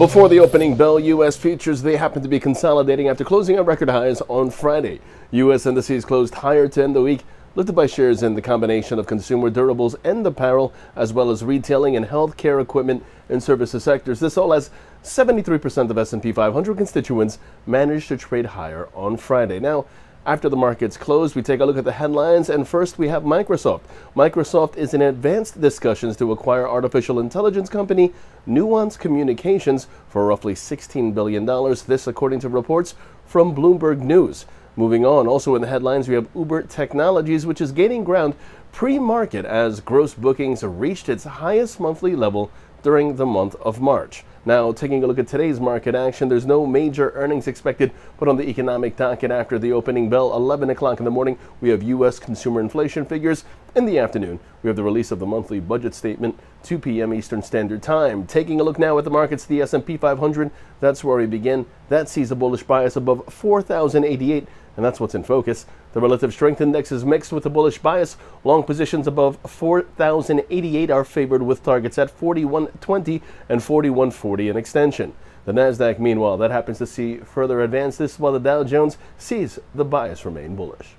Before the opening bell, U.S. futures they happen to be consolidating after closing at record highs on Friday. U.S. indices closed higher to end the week, lifted by shares in the combination of consumer durables and apparel, as well as retailing and healthcare equipment and services sectors. This all as 73% of S&P 500 constituents managed to trade higher on Friday. Now, after the markets closed, we take a look at the headlines, and first we have Microsoft. Microsoft is in advanced discussions to acquire artificial intelligence company Nuance Communications for roughly $16 billion. This, according to reports from Bloomberg News. Moving on, also in the headlines, we have Uber Technologies, which is gaining ground pre market as gross bookings reached its highest monthly level during the month of March. Now, taking a look at today's market action, there's no major earnings expected, but on the economic docket after the opening bell, 11 o'clock in the morning, we have U.S. consumer inflation figures. In the afternoon, we have the release of the monthly budget statement, 2 p.m. Eastern Standard Time. Taking a look now at the markets, the S&P 500, that's where we begin. That sees a bullish bias above 4,088 and that's what's in focus. The relative strength index is mixed with a bullish bias. Long positions above 4,088 are favored with targets at 4120 and 4140 in extension. The Nasdaq, meanwhile, that happens to see further advances while the Dow Jones sees the bias remain bullish.